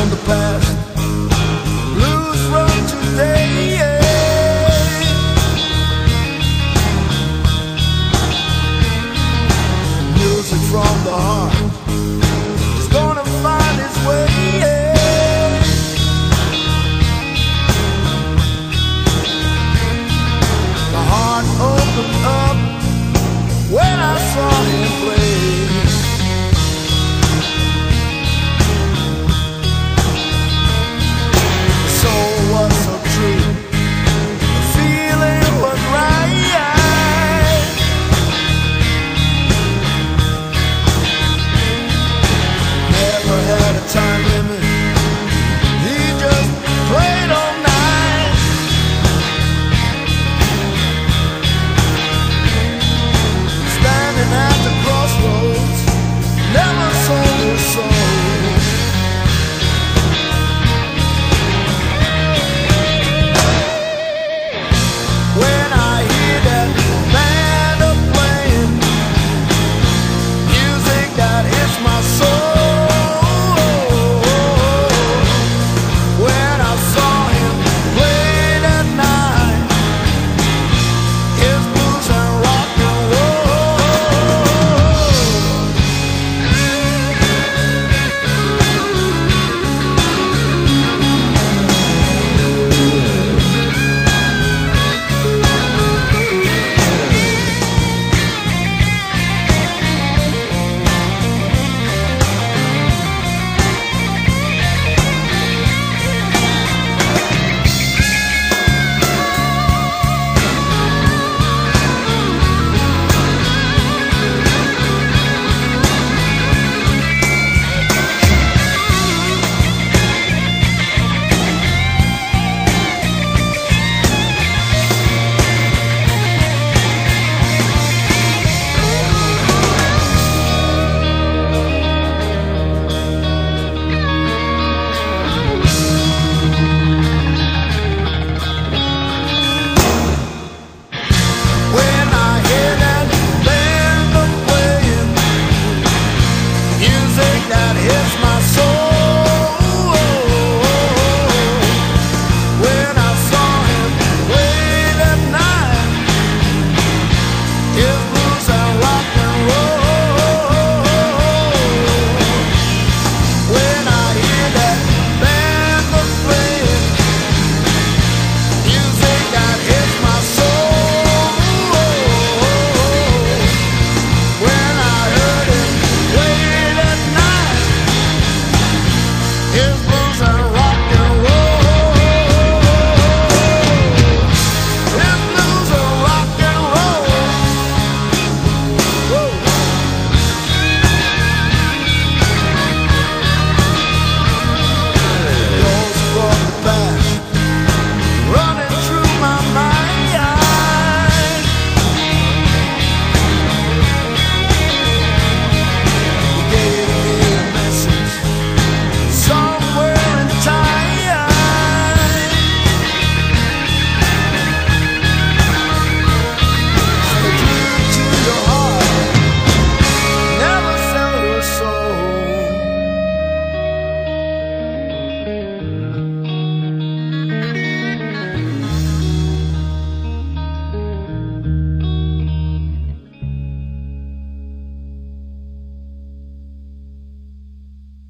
on the past.